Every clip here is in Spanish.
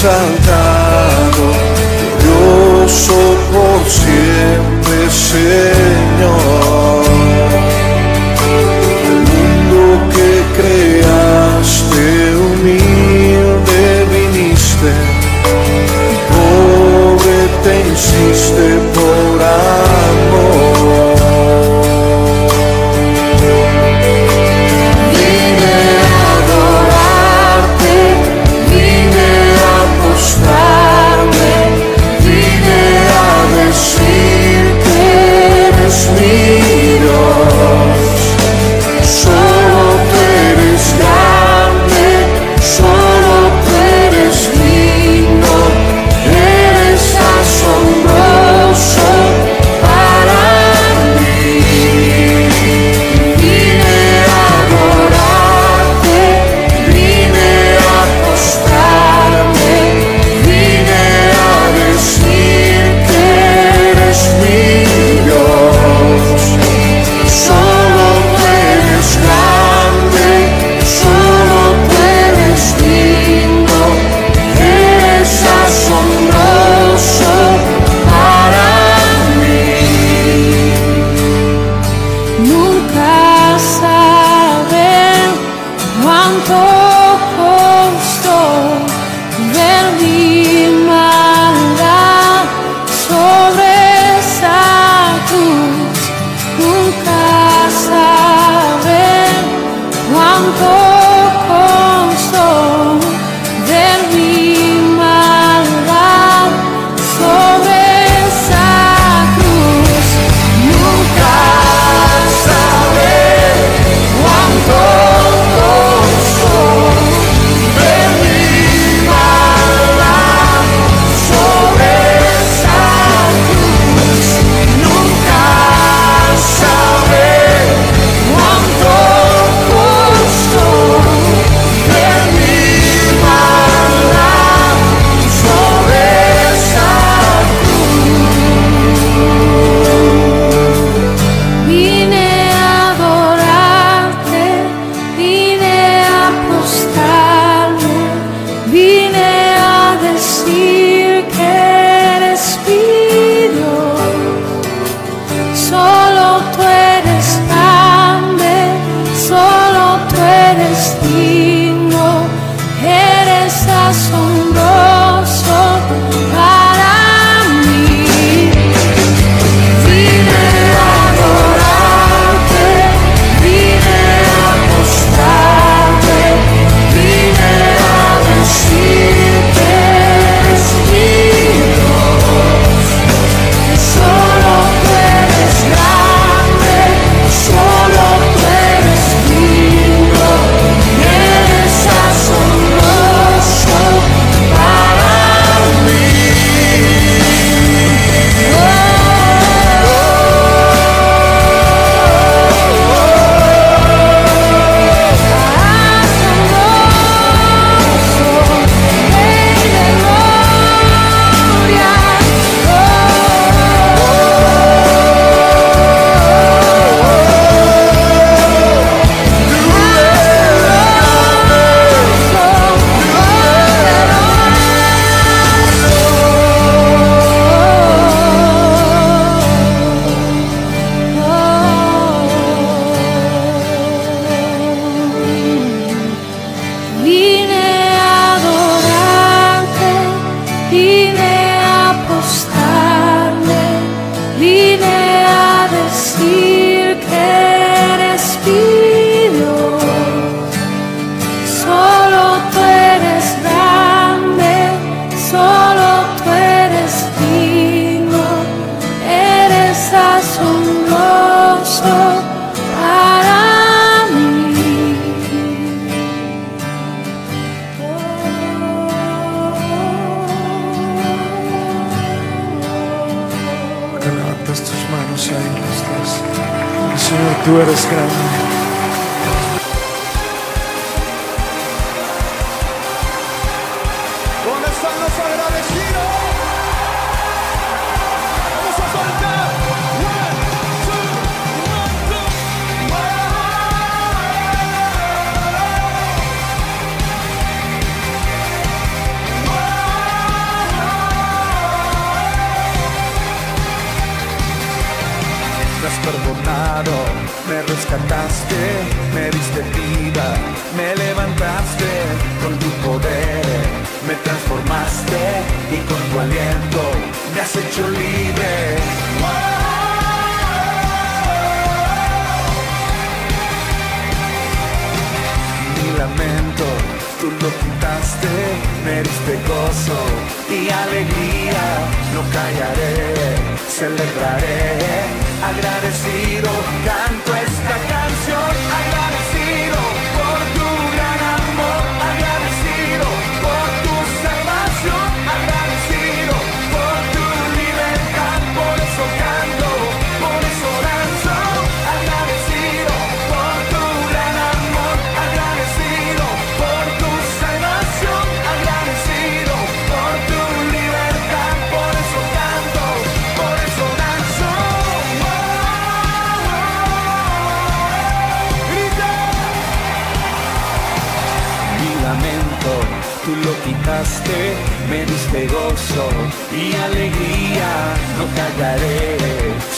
exaltado, glorioso por siempre será. tú eres grande. ¿Dónde están los agradecidos? rescataste, me diste vida, me levantaste con tu poder, me transformaste y con tu aliento me has hecho libre. amaste, me diste gozo y alegría. No callaré, celebraré, agradecido canto esta canción. este gozo y alegría. No callaré,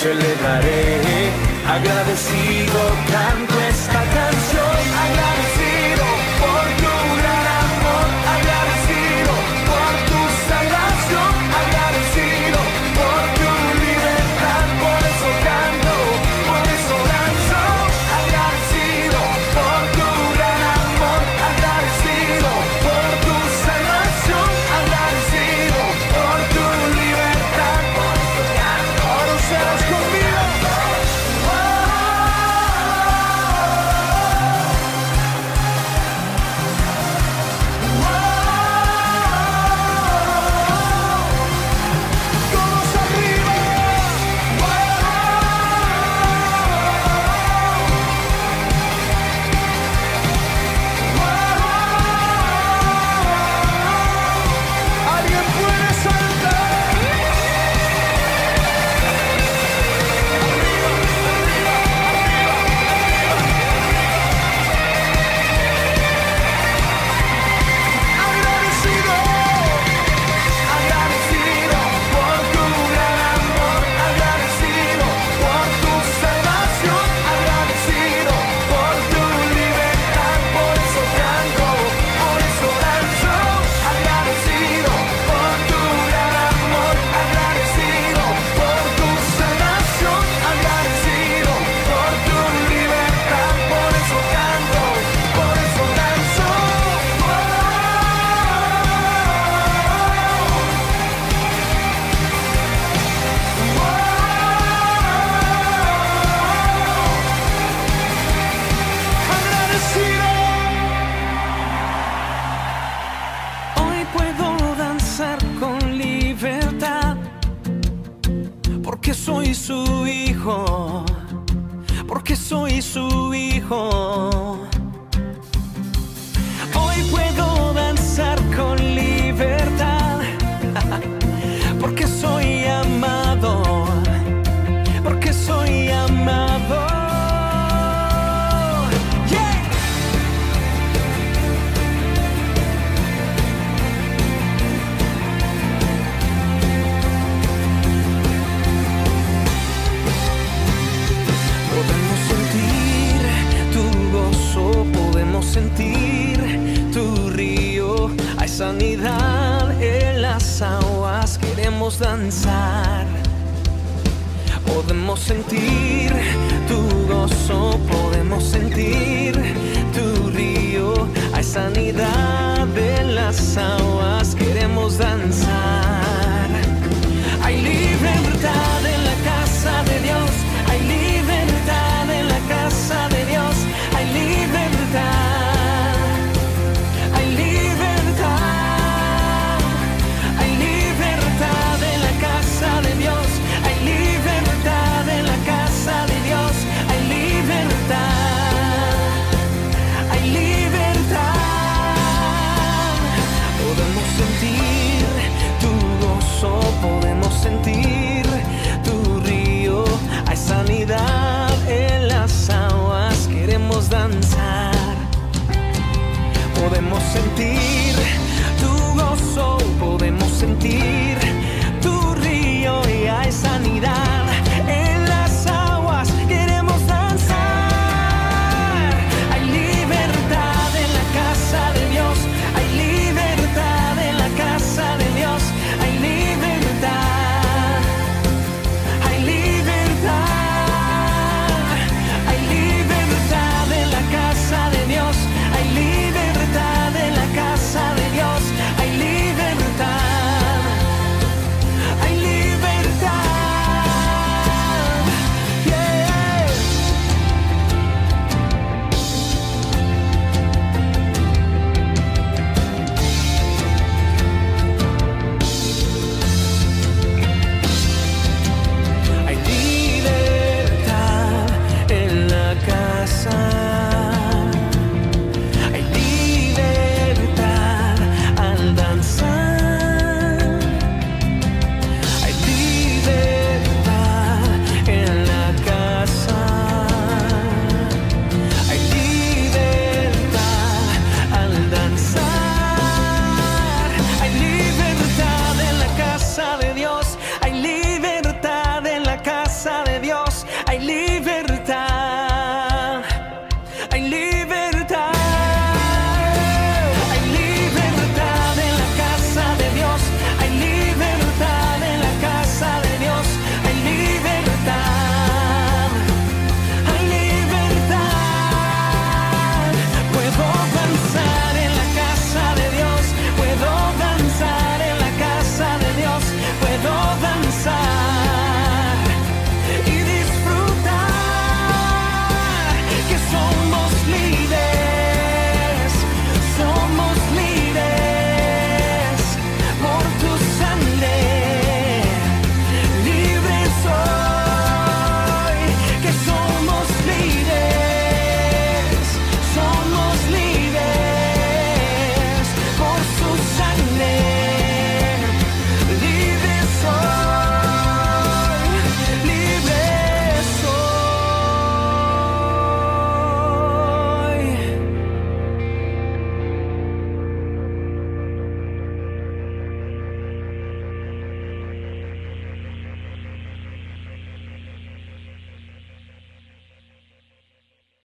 celebraré, agradecido canto porque soy su hijo, porque soy su hijo. Hoy puedo danzar con libertad. podemos danzar, podemos sentir tu gozo, podemos sentir tu río, hay sanidad de las aguas.